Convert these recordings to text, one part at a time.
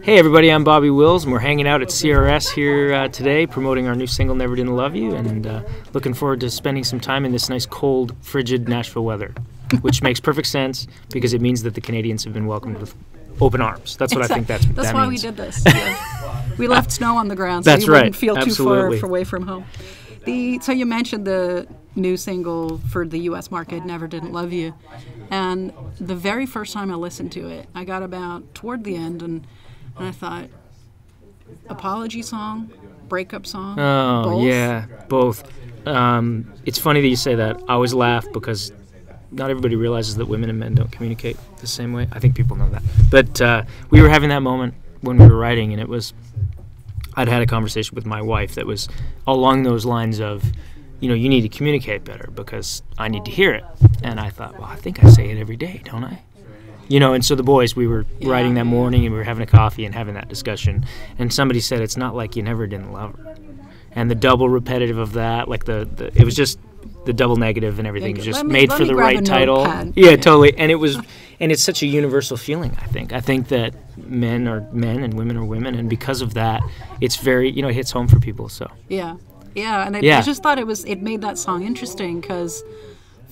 Hey everybody, I'm Bobby Wills, and we're hanging out at CRS here uh, today, promoting our new single "Never Didn't Love You," and uh, looking forward to spending some time in this nice, cold, frigid Nashville weather, which makes perfect sense because it means that the Canadians have been welcomed with open arms. That's what I think that's. That's that why means. we did this. Yeah. we left snow on the ground, so That's you right. wouldn't feel Absolutely. too far away from home. The so you mentioned the new single for the U.S. market, "Never Didn't Love You," and the very first time I listened to it, I got about toward the end, and, and I thought, apology song, breakup song. Oh both? yeah, both. Um, it's funny that you say that. I always laugh because not everybody realizes that women and men don't communicate the same way. I think people know that. But uh, we were having that moment when we were writing, and it was. I'd had a conversation with my wife that was along those lines of, you know, you need to communicate better because I need to hear it. And I thought, well, I think I say it every day, don't I? You know, and so the boys, we were writing that morning and we were having a coffee and having that discussion. And somebody said, it's not like you never didn't love her. And the double repetitive of that, like the, the it was just the double negative and everything was just me- made for the right title. Yeah, Yeah. totally. And it was, and it's such a universal feeling. I think. I think that men are men and women are women, and because of that, it's very, you know, it hits home for people. So Yeah, yeah, and I, Yeah. I just thought it was it made that song interesting because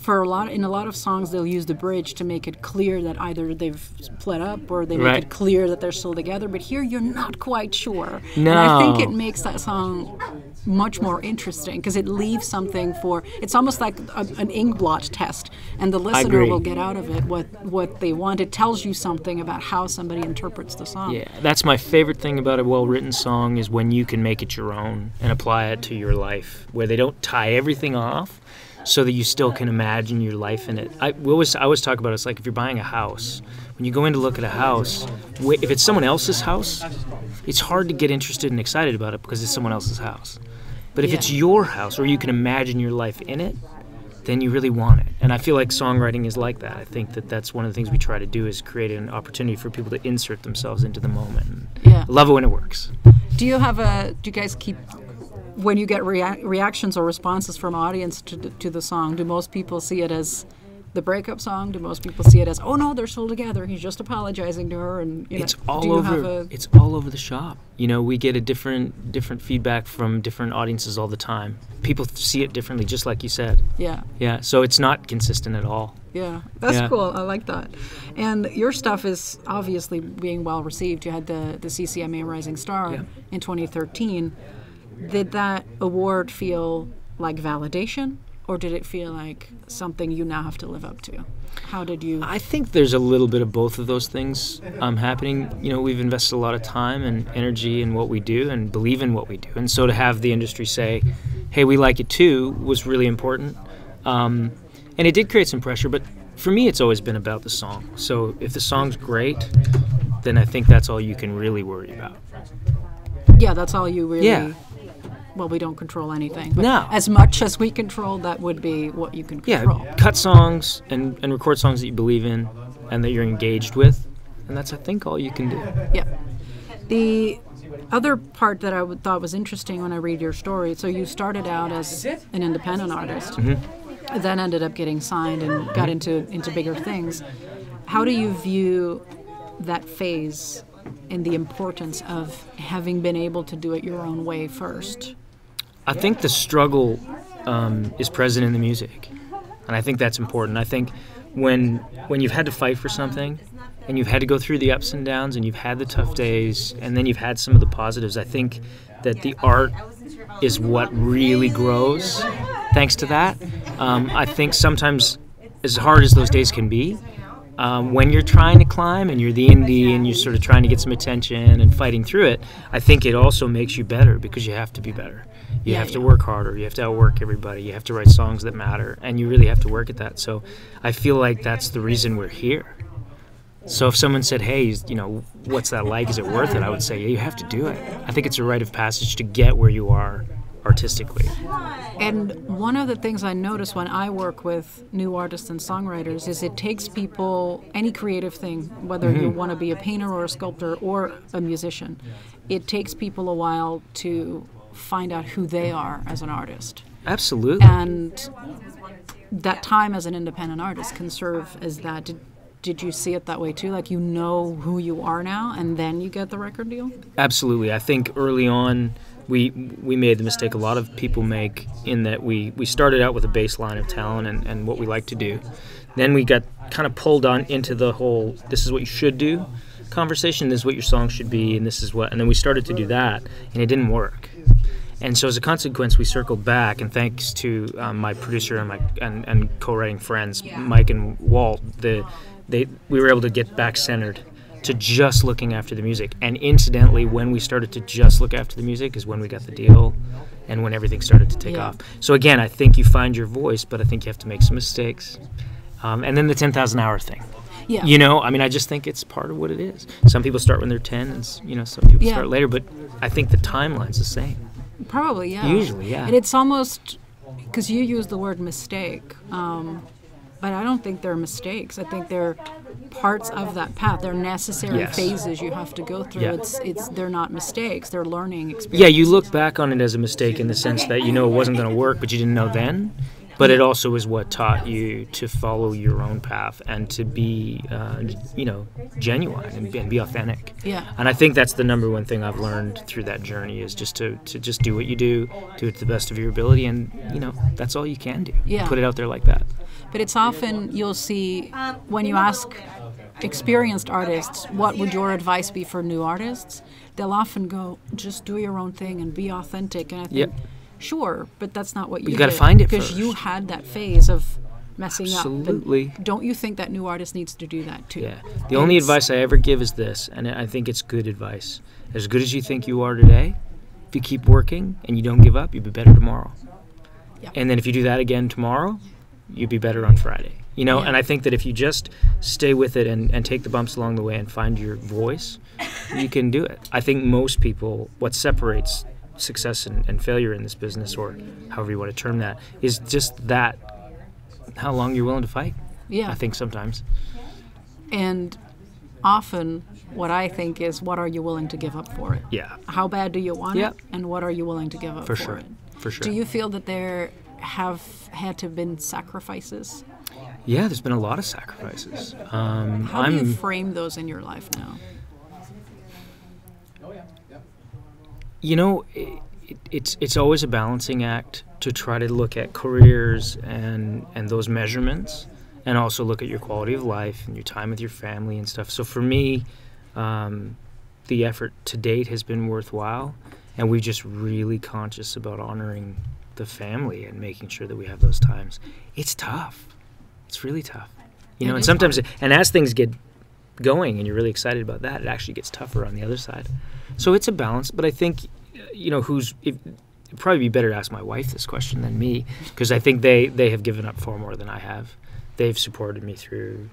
for a lot in a lot of songs they'll use the bridge to make it clear that either they've split up or they make Right. it clear that they're still together. But here you're not quite sure. And I think it makes that song much more interesting because it leaves something for it's almost like a, an ink blot test and the listener will get out of it what what they want it tells you something about how somebody interprets the song Yeah, that's my favorite thing about a well-written song is when you can make it your own and apply it to your life, where they don't tie everything off, so that you still can imagine your life in it. I we always I always talk about it, it's like if you're buying a house, when you go in to look at a house, if it's someone else's house, it's hard to get interested and excited about it because it's someone else's house. But if Yeah. it's your house, or you can imagine your life in it, then you really want it. And I feel like songwriting is like that. I think that that's one of the things we try to do is create an opportunity for people to insert themselves into the moment. Yeah. I love it when it works. Do you have a? Do you guys keep when you get rea- reactions or responses from audience to the, to the song? Do most people see it as the breakup song? Do most people see it as oh no, they're still together? He's just apologizing to her, and you know, It's all over. It's all over the shop. You know, we get a different different feedback from different audiences all the time. People see it differently, just like you said. Yeah, Yeah. So it's not consistent at all. yeah, that's Yeah. cool. I like that. And your stuff is obviously being well received. You had the the CCMA Rising Star Yeah. in 2013. Did that award feel like validation, or did it feel like something you now have to live up to? How did you? I think there's a little bit of both of those things um, happening. You know, we've invested a lot of time and energy in what we do and believe in what we do. And so to have the industry say, hey, we like it too, was really important. Um, and it did create some pressure, but for me, it's always been about the song. So if the song's great, then I think that's all you can really worry about. Yeah, that's all you really. Yeah. Well, we don't control anything. But No. As much as we control, that would be what you can control. Yeah, cut songs and, and record songs that you believe in and that you're engaged with. And that's, I think, all you can do. Yeah. The other part that I would, thought was interesting when I read your story. So you started out as an independent artist, Mm-hmm. then ended up getting signed and got into into bigger things. How do you view that phase and the importance of having been able to do it your own way first? I think the struggle um, is present in the music, and I think that's important. I think when when you've had to fight for something, and you've had to go through the ups and downs, and you've had the tough days, and then you've had some of the positives. I think that the art is what really grows, thanks to that. Um, I think sometimes, as hard as those days can be, um, when you're trying to climb and you're the indie and you're sort of trying to get some attention and fighting through it, I think it also makes you better because you have to be better. You Yeah, have to work harder. You have to outwork everybody. You have to write songs that matter, and you really have to work at that. So, I feel like that's the reason we're here. So, if someone said, "Hey, you know, what's that like? Is it worth it?" I would say, "Yeah, you have to do it." I think it's a rite of passage to get where you are artistically. And one of the things I notice when I work with new artists and songwriters is it takes people, any creative thing, whether you mm-hmm. want to be a painter or a sculptor or a musician, it takes people a while to find out who they are as an artist. Absolutely. And that time as an independent artist can serve as that. Did, did you see it that way too? Like you know who you are now, and then you get the record deal. Absolutely. I think early on we we made the mistake a lot of people make in that we we started out with a baseline of talent and, and what we like to do. Then we got kind of pulled on into the whole this is what you should do conversation. This is what your song should be, and this is what. And then we started to do that, and it didn't work. And so as a consequence, we circled back, and thanks to um, my producer and my and, and co-writing friends, Mike and Walt, the they we were able to get back centered to just looking after the music. And incidentally, when we started to just look after the music is when we got the deal and when everything started to take Yeah. off. So again, I think you find your voice, but I think you have to make some mistakes. Um, and then the 10,000 hour thing. Yeah. You know, I mean, I just think it's part of what it is. Some people start when they're 10, and, you know, some people Yeah. start later, but I think the timeline's the same. Probably, yeah. Usually, yeah. And it's almost because you use the word mistake, um, but I don't think they're mistakes. I think they're parts of that path. They're necessary Yes. phases you have to go through. Yeah. It's it's they're not mistakes. They're learning experiences. Yeah, you look back on it as a mistake in the sense that you know it wasn't going to work, but you didn't know then. But it also is what taught you to follow your own path and to be, uh, you know, genuine and be, and be authentic. Yeah. And I think that's the number one thing I've learned through that journey is just to, to just do what you do, do it to the best of your ability, and you know that's all you can do. Yeah. Put it out there like that. But it's often you'll see when you ask experienced artists, what would your advice be for new artists? They'll often go, just do your own thing and be authentic. And I think, Yep. Sure, but that's not what you you gotta find it because you had that phase of messing up. Absolutely. Don't you think that new artist needs to do that too? Yeah. The only It's- advice I ever give is this, and I think it's good advice. As good as you think you are today, if you keep working and you don't give up, you'll be better tomorrow. Yeah. And then if you do that again tomorrow, you'll be better on Friday. You know, Yeah. and I think that if you just stay with it and, and take the bumps along the way and find your voice, you can do it. I think most people, what separates success and, and failure in this business, or however you want to term that, is just that how long you're willing to fight. Yeah. I think sometimes. And often what I think is, what are you willing to give up for it? Yeah. How bad do you want Yep. it? And what are you willing to give up For for, sure. it? For sure. Do you feel that there have had to have been sacrifices? Yeah, there's been a lot of sacrifices. Um, How I'm, do you frame those in your life now? You know, it, it, it's it's always a balancing act to try to look at careers and and those measurements, and also look at your quality of life and your time with your family and stuff. So for me, um, the effort to date has been worthwhile, and we're just really conscious about honoring the family and making sure that we have those times. It's tough. It's really tough. You know, and sometimes, and as things get going and you're really excited about that, it actually gets tougher on the other side. So it's a balance, but I think, you know, who's if, it'd probably be better to ask my wife this question than me because I think they they have given up far more than I have. They've supported me through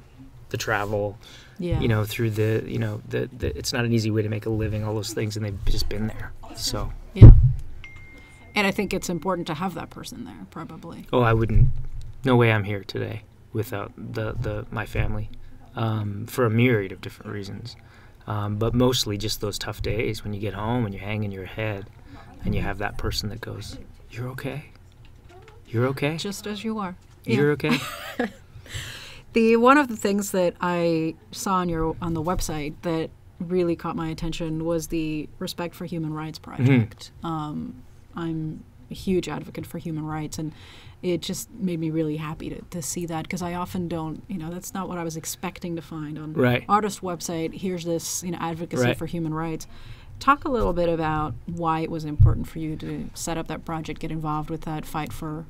the travel, Yeah. you know, through the you know the, the it's not an easy way to make a living, all those things, and they've just been there. So Yeah. And I think it's important to have that person there, probably. oh, I wouldn't. No way I'm here today without the the my family, um, for a myriad of different reasons. Um, but mostly just those tough days when you get home and you're hanging your head, and you have that person that goes, "You're okay. You're okay. Just as you are. You're okay." The one of the things that I saw on your on the website that really caught my attention was the Respect for Human Rights project. Um, I'm a huge advocate for human rights, and it just made me really happy to, to see that because I often don't, you know, that's not what I was expecting to find on Right. artist website. Here's this, you know, advocacy Right. for human rights. Talk a little bit about why it was important for you to set up that project, get involved with that, fight for.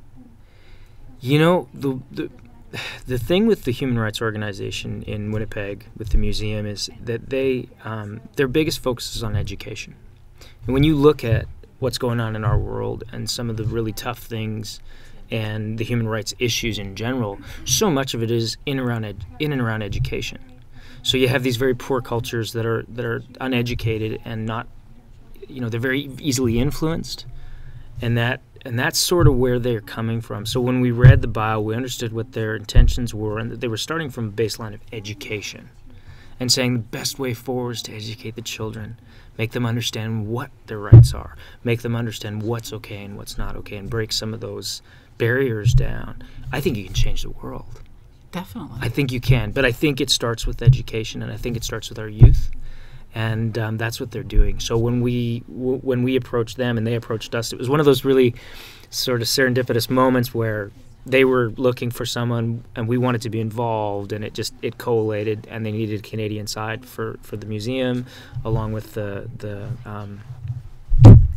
You know the the the thing with the human rights organization in Winnipeg with the museum is that they um, their biggest focus is on education. And when you look at what's going on in our world and some of the really tough things and the human rights issues in general, so much of it is in around ed- in and around education. So you have these very poor cultures that are that are uneducated and not, you know, they're very easily influenced, and that and that's sort of where they're coming from. So when we read the bio, we understood what their intentions were, and that they were starting from a baseline of education, and saying the best way forward is to educate the children, make them understand what their rights are, make them understand what's okay and what's not okay, and break some of those barriers down. I think you can change the world. Definitely. I think you can, but I think it starts with education, and I think it starts with our youth, and um, that's what they're doing. So when we w- when we approached them and they approached us, it was one of those really sort of serendipitous moments where they were looking for someone and we wanted to be involved and it just it collated and they needed a Canadian side for, for the museum along with the the um,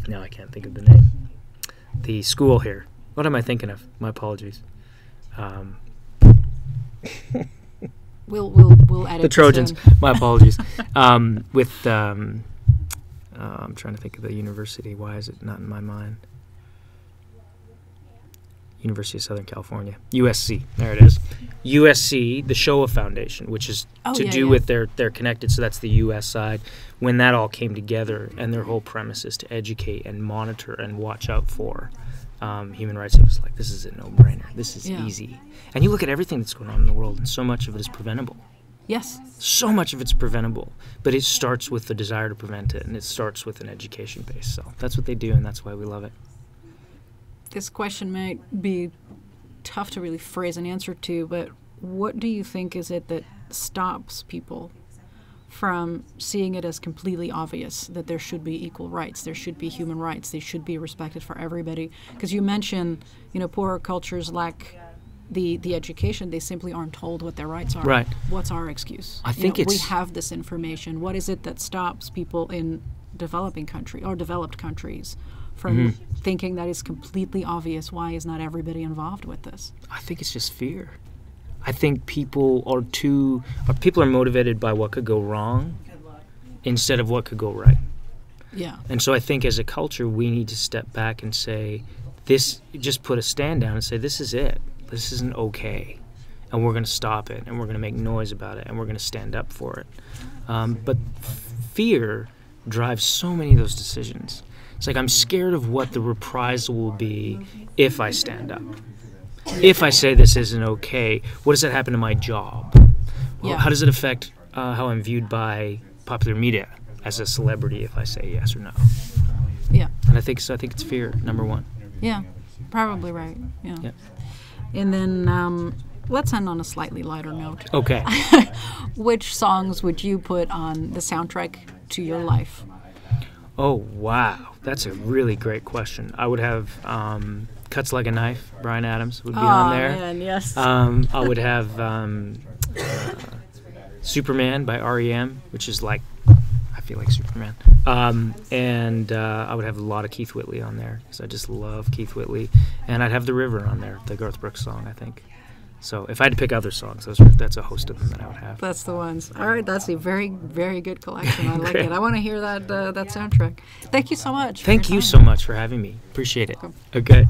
now I can't think of the name. The school here. What am I thinking of? My apologies. Um, we'll we'll we'll edit the Trojans. my apologies. Um, with um, uh, I'm trying to think of the university. Why is it not in my mind University of Southern California, USC. There it is. USC, the Shoah Foundation, which is Oh, to yeah, do yeah. with their they're connected. So that's the U.S. side. When that all came together, and their whole premise is to educate and monitor and watch out for um, human rights, it was like this is a no-brainer. This is Yeah. easy. And you look at everything that's going on in the world, and so much of it is preventable. Yes. So much of it's preventable, but it starts with the desire to prevent it, and it starts with an education base. So that's what they do, and that's why we love it. This question might be tough to really phrase an answer to, but what do you think is it that stops people from seeing it as completely obvious that there should be equal rights, there should be human rights, they should be respected for everybody? Because you mentioned, you know, poorer cultures lack the the education; they simply aren't told what their rights are. Right. What's our excuse? I You think know, we have this information. What is it that stops people in developing country or developed countries from Mm-hmm. thinking that it's completely obvious why is not everybody involved with this? I think it's just fear. I think people are too, or people are motivated by what could go wrong instead of what could go right. Yeah. And so I think as a culture, we need to step back and say, this, just put a stand down and say, this is it. This isn't okay. And we're going to stop it and we're going to make noise about it and we're going to stand up for it. Um, but fear drives so many of those decisions. It's like I'm scared of what the reprisal will be if I stand up. If I say this isn't okay, what does that happen to my job? Well, Yeah. How does it affect uh, how I'm viewed by popular media as a celebrity if I say yes or no? Yeah. And I think so. I think it's fear number one. Yeah. Probably right. Yeah. Yeah. And then um, let's end on a slightly lighter note. Okay. Which songs would you put on the soundtrack to your life? Oh wow, that's a really great question. I would have um, "Cuts Like a Knife." Bryan Adams would be on there. man, yes. Um, I would have um, uh, Superman by REM, which is like I feel like Superman. Um, and uh, I would have a lot of Keith Whitley on there because I just love Keith Whitley. And I'd have The River on there, the Garth Brooks song, I think. So if I had to pick other songs, those are, that's a host of them that I would have. That's the ones. All right, that's a very, very good collection. I like it. I want to hear that uh, that soundtrack. Thank you so much. Thank you time. so much for having me. Appreciate it. Okay.